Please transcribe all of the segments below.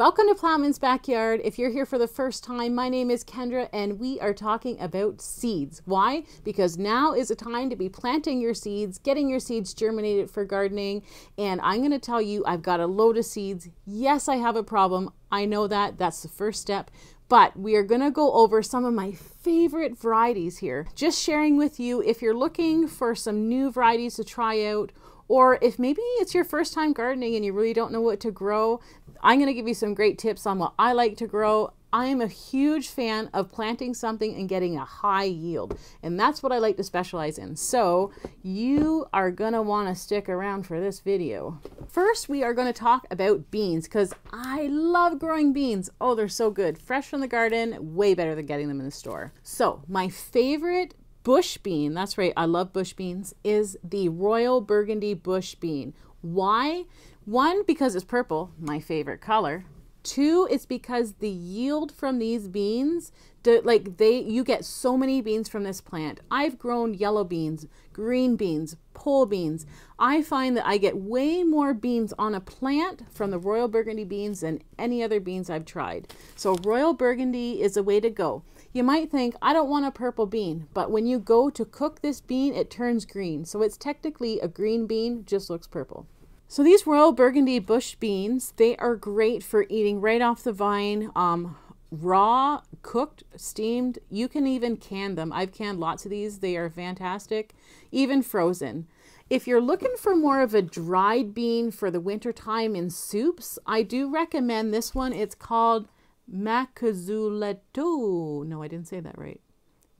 Welcome to Ploughman's Backyard. If you're here for the first time, my name is Kendra and we are talking about seeds. Why? Because now is a time to be planting your seeds, getting your seeds germinated for gardening. And I'm going to tell you, I've got a load of seeds. Yes, I have a problem. I know that. That's the first step. But we are going to go over some of my favorite varieties here. Just sharing with you if you're looking for some new varieties to try out or if maybe it's your first time gardening and you really don't know what to grow, I'm going to give you some great tips on what I like to grow. I am a huge fan of planting something and getting a high yield, and that's what I like to specialize in. So, you are going to want to stick around for this video. First, we are going to talk about beans because I love growing beans. Oh, they're so good. Fresh from the garden, way better than getting them in the store. So, my favorite bush bean, that's right, I love bush beans, is the Royal Burgundy bush bean. Why? One, because it's purple, my favorite color. Two, it's because the yield from these beans, like they, you get so many beans from this plant. I've grown yellow beans, green beans, pole beans. I find that I get way more beans on a plant from the Royal Burgundy beans than any other beans I've tried. So Royal Burgundy is a way to go. You might think, I don't want a purple bean, but when you go to cook this bean, it turns green. So it's technically a green bean, just looks purple. So these Royal Burgundy bush beans, they are great for eating right off the vine, um, raw, cooked, steamed. You can even can them. I've canned lots of these. They are fantastic, even frozen. If you're looking for more of a dried bean for the winter time in soups, I do recommend this one. It's called Macuzaletto. No, I didn't say that right.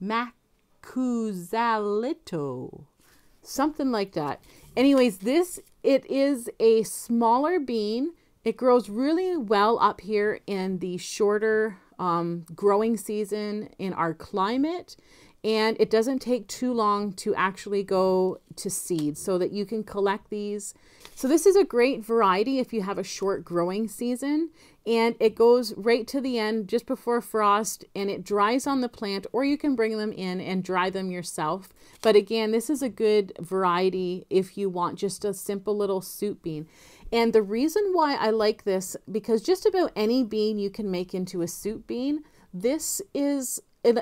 Macuzaletto. Something like that. Anyways, this it is a smaller bean. It grows really well up here in the shorter um, growing season in our climate and it doesn't take too long to actually go to seed so that you can collect these. So this is a great variety if you have a short growing season and it goes right to the end just before frost and it dries on the plant or you can bring them in and dry them yourself. But again, this is a good variety if you want just a simple little soup bean. And the reason why I like this, because just about any bean you can make into a soup bean, this is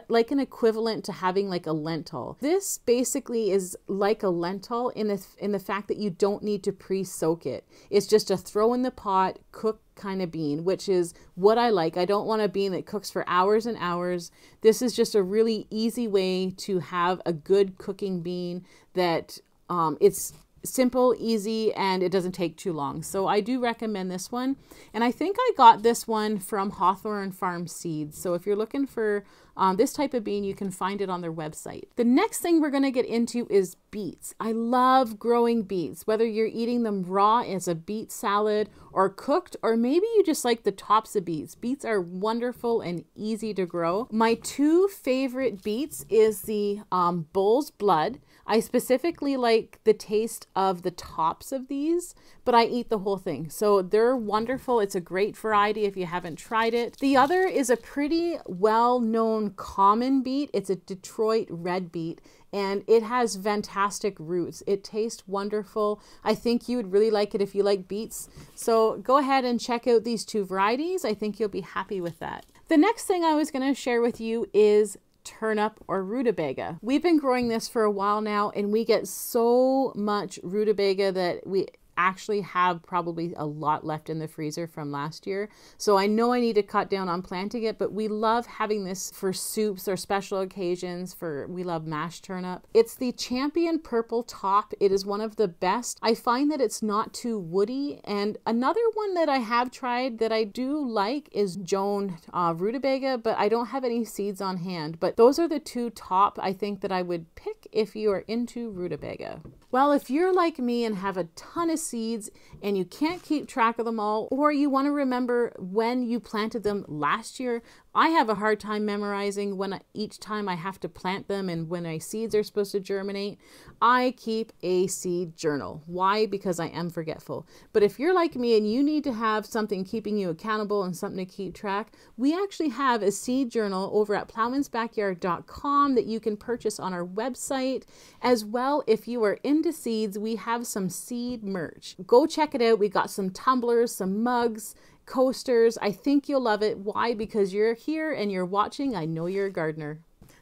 like an equivalent to having like a lentil. This basically is like a lentil in the in the fact that you don't need to pre-soak it. It's just a throw in the pot, cook kind of bean, which is what I like. I don't want a bean that cooks for hours and hours. This is just a really easy way to have a good cooking bean that um, it's simple, easy, and it doesn't take too long. So I do recommend this one. And I think I got this one from Hawthorn Farm Seeds. So if you're looking for um, this type of bean, you can find it on their website. The next thing we're going to get into is beets. I love growing beets, whether you're eating them raw as a beet salad or cooked, or maybe you just like the tops of beets. Beets are wonderful and easy to grow. My two favorite beets is the um, bull's blood. I specifically like the taste of the tops of these, but I eat the whole thing. So they're wonderful. It's a great variety if you haven't tried it. The other is a pretty well-known common beet. It's a Detroit red beet and it has fantastic roots. It tastes wonderful. I think you would really like it if you like beets. So go ahead and check out these two varieties. I think you'll be happy with that. The next thing I was going to share with you is turnip or rutabaga. We've been growing this for a while now and we get so much rutabaga that we actually have probably a lot left in the freezer from last year. So I know I need to cut down on planting it, but we love having this for soups or special occasions for we love mashed turnip. It's the Champion Purple Top. It is one of the best. I find that it's not too woody. And another one that I have tried that I do like is Joan uh, rutabaga, but I don't have any seeds on hand. But those are the two top I think that I would pick if you are into rutabaga. Well, if you're like me and have a ton of seeds and you can't keep track of them all, or you want to remember when you planted them last year, I have a hard time memorizing when I, each time I have to plant them and when my seeds are supposed to germinate. I keep a seed journal. Why? Because I am forgetful. But if you're like me and you need to have something keeping you accountable and something to keep track, we actually have a seed journal over at ploughmansbackyard.com that you can purchase on our website. As well, if you are into seeds, we have some seed merch. Go check it out. We got some tumblers, some mugs, coasters. I think you'll love it. Why? Because you're here and you're watching. I know you're a gardener.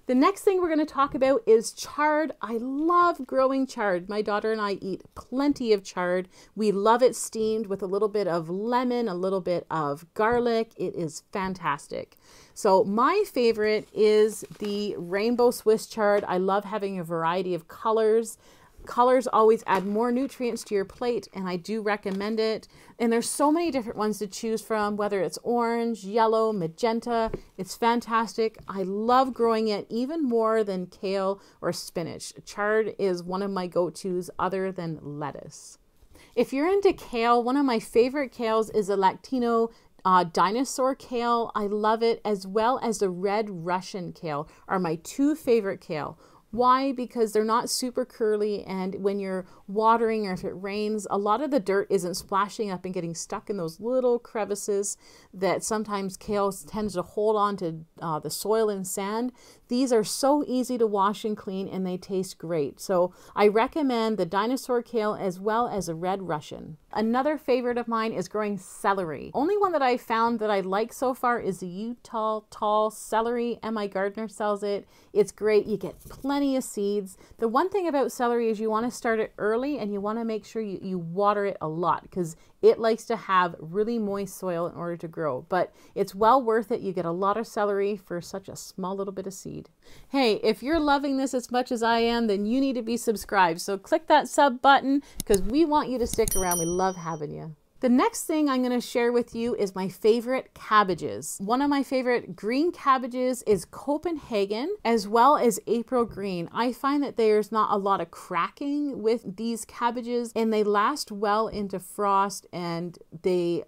The next thing we're going to talk about is chard. I love growing chard. My daughter and I eat plenty of chard. We love it steamed with a little bit of lemon, a little bit of garlic. It is fantastic. So my favorite is the rainbow Swiss chard. I love having a variety of colors colors always add more nutrients to your plate and I do recommend it. And there's so many different ones to choose from, whether it's orange, yellow, magenta. It's fantastic. I love growing it even more than kale or spinach. Chard is one of my go-tos other than lettuce. If you're into kale, one of my favorite kales is a Lacinato uh, dinosaur kale. I love it, as well as the red Russian kale are my two favorite kale. Why? Because they're not super curly, and when you're watering or if it rains, a lot of the dirt isn't splashing up and getting stuck in those little crevices that sometimes kale tends to hold on to uh, the soil and sand. These are so easy to wash and clean, and they taste great. So I recommend the dinosaur kale as well as a red Russian. Another favorite of mine is growing celery. Only one that I found that I like so far is the Utah tall celery. MI Gardener sells it. It's great. You get plenty of seeds. The one thing about celery is you want to start it early and you want to make sure you, you water it a lot because it likes to have really moist soil in order to grow, but it's well worth it. You get a lot of celery for such a small little bit of seed. Hey, if you're loving this as much as I am, then you need to be subscribed. So click that sub button because we want you to stick around. We love having you. The next thing I'm going to share with you is my favorite cabbages. One of my favorite green cabbages is Copenhagen as well as April Green. I find that there's not a lot of cracking with these cabbages and they last well into frost and they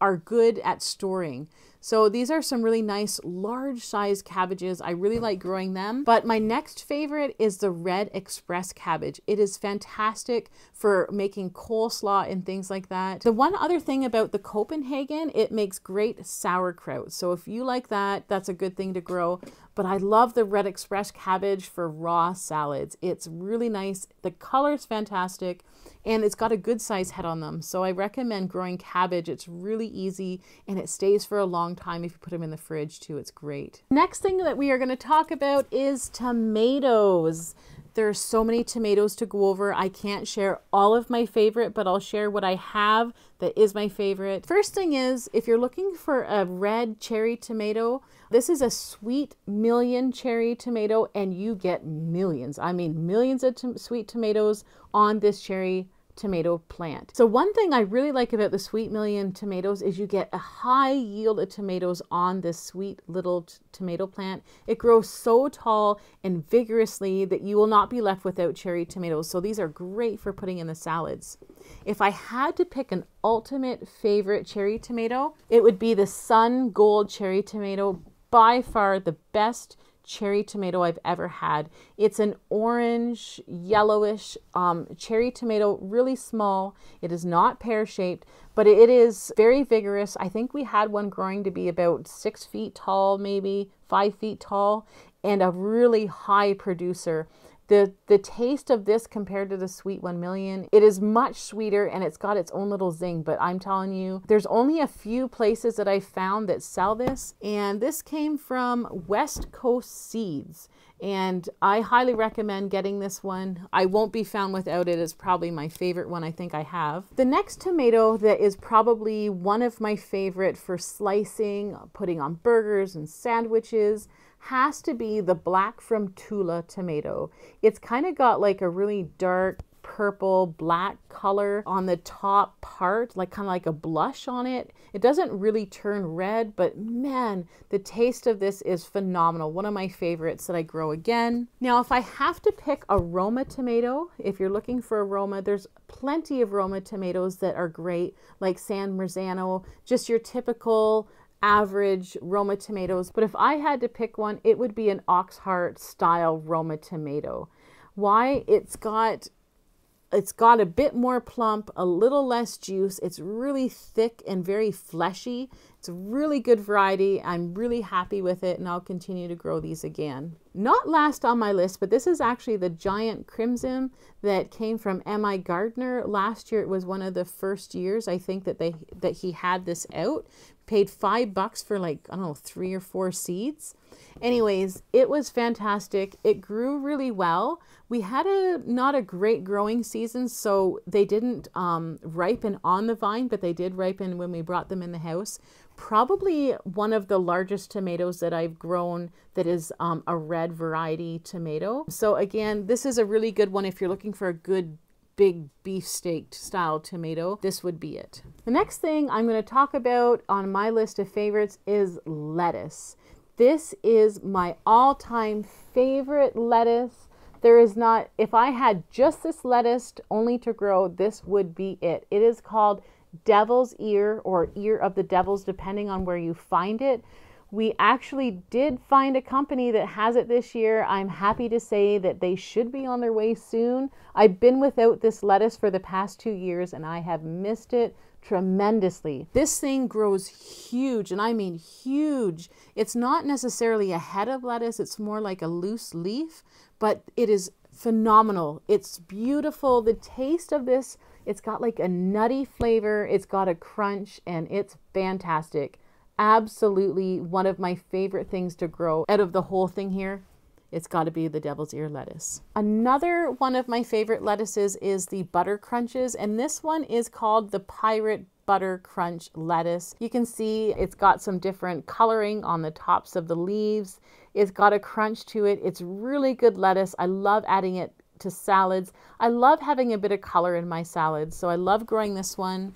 are good at storing. So these are some really nice large size cabbages. I really like growing them. But my next favorite is the Red Express cabbage. It is fantastic for making coleslaw and things like that. The one other thing about the Copenhagen, it makes great sauerkraut. So if you like that, that's a good thing to grow. But I love the Red Express cabbage for raw salads. It's really nice. The color is fantastic and it's got a good size head on them. So I recommend growing cabbage. It's really easy and it stays for a long time if you put them in the fridge too. It's great. Next thing that we are going to talk about is tomatoes. There's so many tomatoes to go over. I can't share all of my favorite, but I'll share what I have that is my favorite. First thing is, if you're looking for a red cherry tomato, this is a sweet million cherry tomato and you get millions. I mean, millions of to sweet tomatoes on this cherry tomato plant. So one thing I really like about the Sweet Million tomatoes is you get a high yield of tomatoes on this sweet little tomato plant. It grows so tall and vigorously that you will not be left without cherry tomatoes. So these are great for putting in the salads. If I had to pick an ultimate favorite cherry tomato, it would be the Sun Gold cherry tomato. By far the best cherry tomato I've ever had. It's an orange, yellowish um, cherry tomato, really small. It is not pear shaped, but it is very vigorous. I think we had one growing to be about six feet tall, maybe five feet tall, and a really high producer. The, the taste of this compared to the Sweet 1 Million, it is much sweeter and it's got its own little zing. But I'm telling you, there's only a few places that I found that sell this. And this came from West Coast Seeds. And I highly recommend getting this one. I won't be found without it. It's probably my favorite one I think I have. The next tomato that is probably one of my favorite for slicing, putting on burgers and sandwiches, has to be the black from Tula tomato. It's kind of got like a really dark purple black color on the top part like kind of like a blush on it it doesn't really turn red but man the taste of this is phenomenal one of my favorites that i grow again now if i have to pick a roma tomato if you're looking for a roma there's plenty of roma tomatoes that are great like san marzano just your typical average Roma tomatoes, but if I had to pick one, it would be an Oxheart style Roma tomato. Why? It's got it's got a bit more plump, a little less juice. It's really thick and very fleshy. It's a really good variety. I'm really happy with it and I'll continue to grow these again. Not last on my list, but this is actually the giant crimson that came from M.I. Gardener. Last year it was one of the first years I think that they that he had this out. Paid five bucks for like, I don't know, three or four seeds. Anyways, it was fantastic. It grew really well. We had a not a great growing season, so they didn't um, ripen on the vine, but they did ripen when we brought them in the house probably one of the largest tomatoes that I've grown that is um, a red variety tomato. So again, this is a really good one if you're looking for a good big beefsteak style tomato, this would be it. The next thing I'm going to talk about on my list of favorites is lettuce. This is my all-time favorite lettuce. There is not, if I had just this lettuce only to grow, this would be it. It is called devil's ear or ear of the devils, depending on where you find it. We actually did find a company that has it this year. I'm happy to say that they should be on their way soon. I've been without this lettuce for the past two years and I have missed it tremendously. This thing grows huge, and I mean huge. It's not necessarily a head of lettuce, it's more like a loose leaf, but it is phenomenal. It's beautiful. The taste of this it's got like a nutty flavor, it's got a crunch, and it's fantastic. Absolutely one of my favorite things to grow out of the whole thing here. It's got to be the devil's ear lettuce. Another one of my favorite lettuces is the butter crunches, and this one is called the pirate butter crunch lettuce. You can see it's got some different coloring on the tops of the leaves. It's got a crunch to it. It's really good lettuce. I love adding it to salads. I love having a bit of color in my salads, so I love growing this one.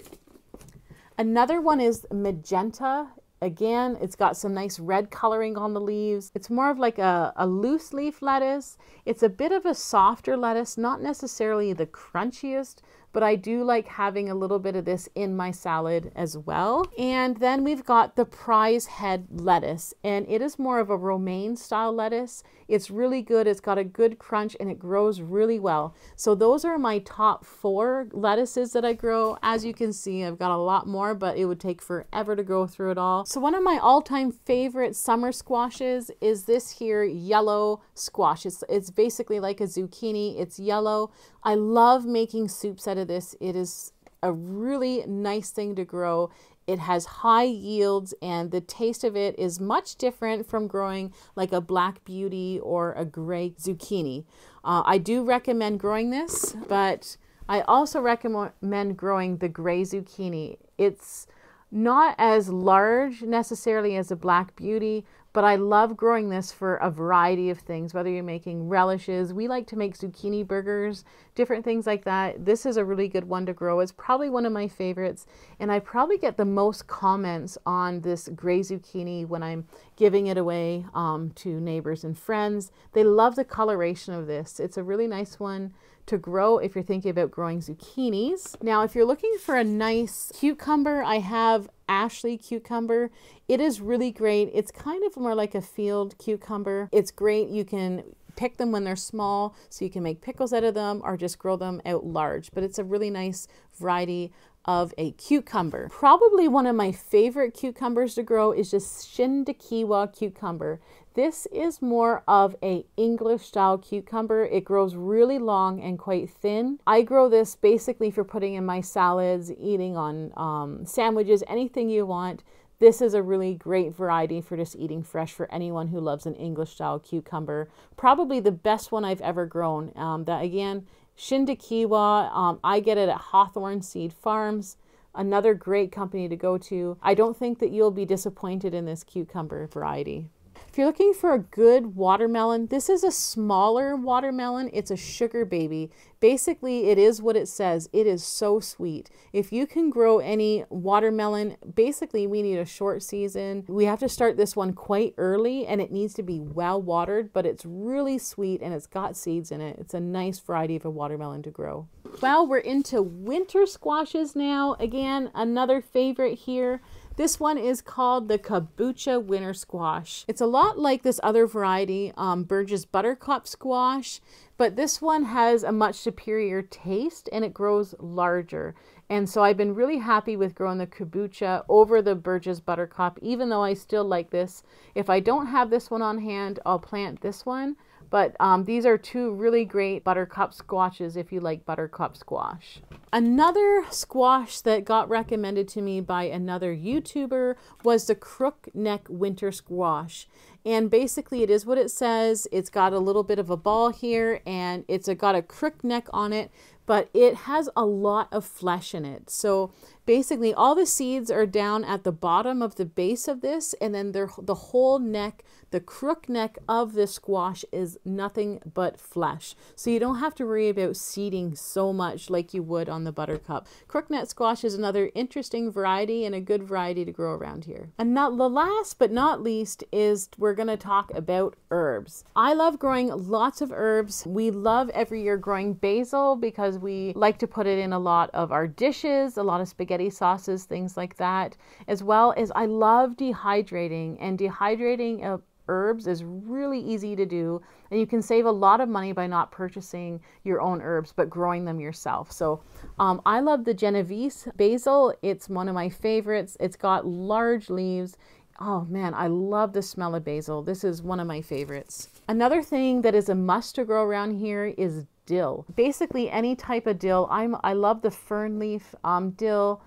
Another one is magenta. Again, it's got some nice red coloring on the leaves. It's more of like a, a loose leaf lettuce. It's a bit of a softer lettuce, not necessarily the crunchiest, but I do like having a little bit of this in my salad as well. And then we've got the prize head lettuce, and it is more of a romaine style lettuce. It's really good. It's got a good crunch and it grows really well. So those are my top four lettuces that I grow. As you can see, I've got a lot more, but it would take forever to go through it all. So one of my all-time favorite summer squashes is this here yellow squash. It's, it's basically like a zucchini. It's yellow. I love making soups out of this. It is a really nice thing to grow. It has high yields and the taste of it is much different from growing like a black beauty or a gray zucchini. Uh, I do recommend growing this, but I also recommend growing the gray zucchini. It's not as large necessarily as a black beauty, but I love growing this for a variety of things, whether you're making relishes. We like to make zucchini burgers, different things like that. This is a really good one to grow. It's probably one of my favorites. And I probably get the most comments on this gray zucchini when I'm giving it away um, to neighbors and friends. They love the coloration of this. It's a really nice one to grow if you're thinking about growing zucchinis. Now, if you're looking for a nice cucumber, I have Ashley cucumber. It is really great. It's kind of more like a field cucumber. It's great. You can pick them when they're small so you can make pickles out of them or just grow them out large. But it's a really nice variety of a cucumber. Probably one of my favorite cucumbers to grow is just Shintokiwa cucumber. This is more of a English style cucumber. It grows really long and quite thin. I grow this basically for putting in my salads, eating on um, sandwiches, anything you want. This is a really great variety for just eating fresh for anyone who loves an English style cucumber. Probably the best one I've ever grown. Um, that again, Shintokiwa, um, I get it at Hawthorn Seed Farms. Another great company to go to. I don't think that you'll be disappointed in this cucumber variety. If you're looking for a good watermelon, this is a smaller watermelon. It's a sugar baby. Basically, it is what it says. It is so sweet. If you can grow any watermelon, basically we need a short season. We have to start this one quite early and it needs to be well watered, but it's really sweet and it's got seeds in it. It's a nice variety of a watermelon to grow. Well, we're into winter squashes now. Again, another favorite here. This one is called the Kabocha Winter Squash. It's a lot like this other variety, um, Burgess Buttercup Squash, but this one has a much superior taste and it grows larger. And so I've been really happy with growing the kabocha over the Burgess Buttercup, even though I still like this. If I don't have this one on hand, I'll plant this one. But um, these are two really great buttercup squashes if you like buttercup squash. Another squash that got recommended to me by another YouTuber was the crookneck winter squash. And basically it is what it says. It's got a little bit of a ball here and it's a, got a crook neck on it, but it has a lot of flesh in it. So basically all the seeds are down at the bottom of the base of this and then the whole neck the crook neck of the squash is nothing but flesh. So you don't have to worry about seeding so much like you would on the buttercup. Crook neck squash is another interesting variety and a good variety to grow around here. And not the last but not least is we're going to talk about herbs. I love growing lots of herbs. We love every year growing basil because we like to put it in a lot of our dishes a lot of spaghetti spaghetti sauces, things like that, as well as I love dehydrating, and dehydrating herbs is really easy to do and you can save a lot of money by not purchasing your own herbs but growing them yourself. So um, i love the genovese basil. It's one of my favorites. It's got large leaves. Oh man i love the smell of basil. This is one of my favorites. Another thing that is a must to grow around here is dill. Basically, any type of dill. I'm I love the fern leaf um, dill.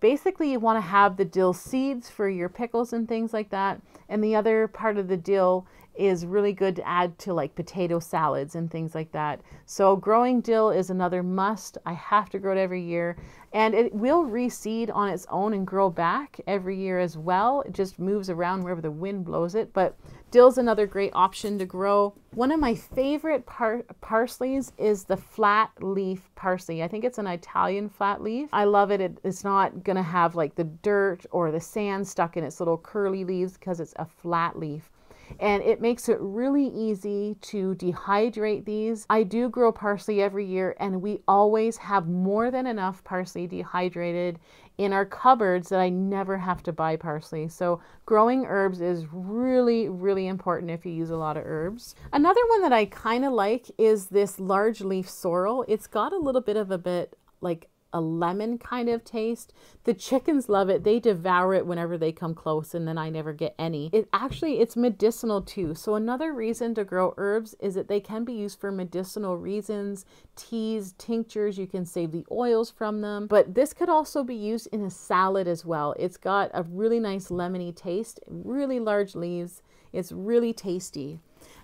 Basically, you want to have the dill seeds for your pickles and things like that. And the other part of the dill is really good to add to like potato salads and things like that. So growing dill is another must. I have to grow it every year and it will reseed on its own and grow back every year as well. It just moves around wherever the wind blows it, but dill's another great option to grow. One of my favorite par parsleys is the flat leaf parsley. I think it's an Italian flat leaf. I love it. it it's not going to have like the dirt or the sand stuck in its little curly leaves because it's a flat leaf and it makes it really easy to dehydrate these. I do grow parsley every year and we always have more than enough parsley dehydrated in our cupboards that I never have to buy parsley. So growing herbs is really, really important if you use a lot of herbs. Another one that I kind of like is this large leaf sorrel. It's got a little bit of a bit like a lemon kind of taste. The chickens love it. They devour it whenever they come close and then I never get any. It actually it's medicinal too. So another reason to grow herbs is that they can be used for medicinal reasons, teas, tinctures, you can save the oils from them. But this could also be used in a salad as well. It's got a really nice lemony taste, really large leaves. It's really tasty.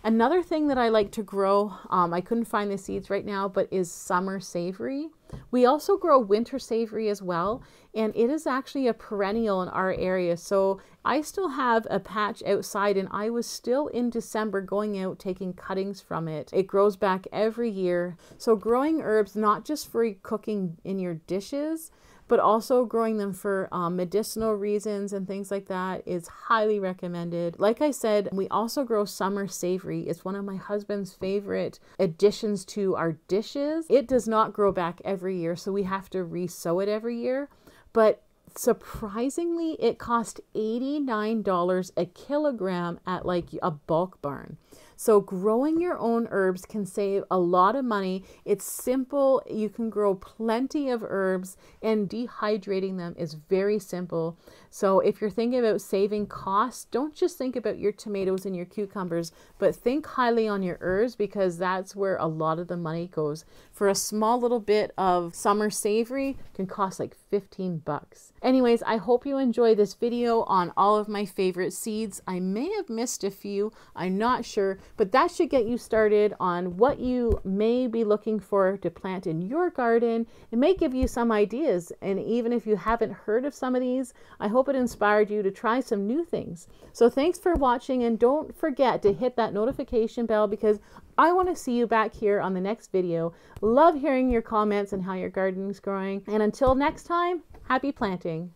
Another thing that I like to grow, um, I couldn't find the seeds right now, but is summer savory. We also grow winter savory as well, and it is actually a perennial in our area. So I still have a patch outside, and I was still in December going out taking cuttings from it. It grows back every year. So growing herbs, not just for cooking in your dishes, but also growing them for um, medicinal reasons and things like that is highly recommended. Like I said, we also grow summer savory. It's one of my husband's favorite additions to our dishes. It does not grow back every year, so we have to re-sow it every year. But surprisingly, it cost $89 a kilogram at like a bulk barn. So growing your own herbs can save a lot of money. It's simple. You can grow plenty of herbs and dehydrating them is very simple. So if you're thinking about saving costs, don't just think about your tomatoes and your cucumbers, but think highly on your herbs because that's where a lot of the money goes. For a small little bit of summer savory can cost like 15 bucks. Anyways, I hope you enjoy this video on all of my favorite seeds. I may have missed a few, I'm not sure, but that should get you started on what you may be looking for to plant in your garden. It may give you some ideas, and even if you haven't heard of some of these, I hope it inspired you to try some new things. So thanks for watching, and don't forget to hit that notification bell because I want to see you back here on the next video. Love hearing your comments and how your garden is growing. And until next time, happy planting.